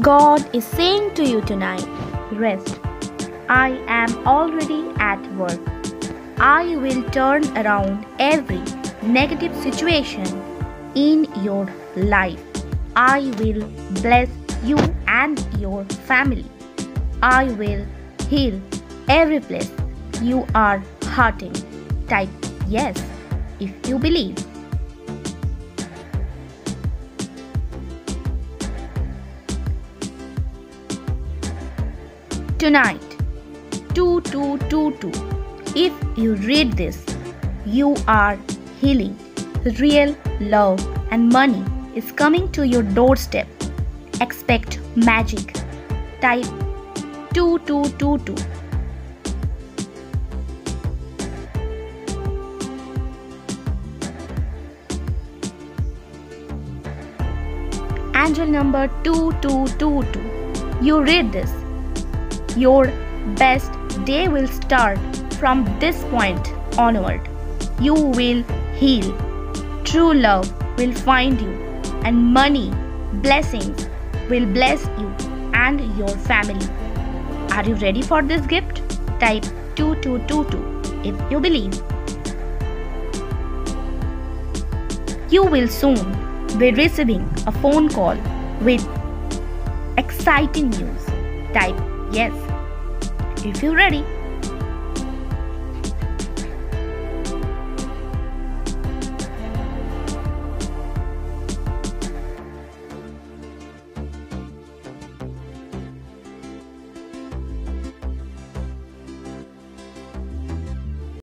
God is saying to you tonight rest. I am already at work. I will turn around every negative situation in your life. I will bless you and your family. I will heal every place you are hurting. Type yes if you believe. Tonight, 2222. If you read this, you are healing. Real love and money is coming to your doorstep. Expect magic. Type 2222. Angel number 2222. You read this. Your best day will start from this point onward. You will heal. True love will find you, and money, blessings will bless you and your family. Are you ready for this gift? Type 2222 if you believe. You will soon be receiving a phone call with exciting news. Type yes if you're ready.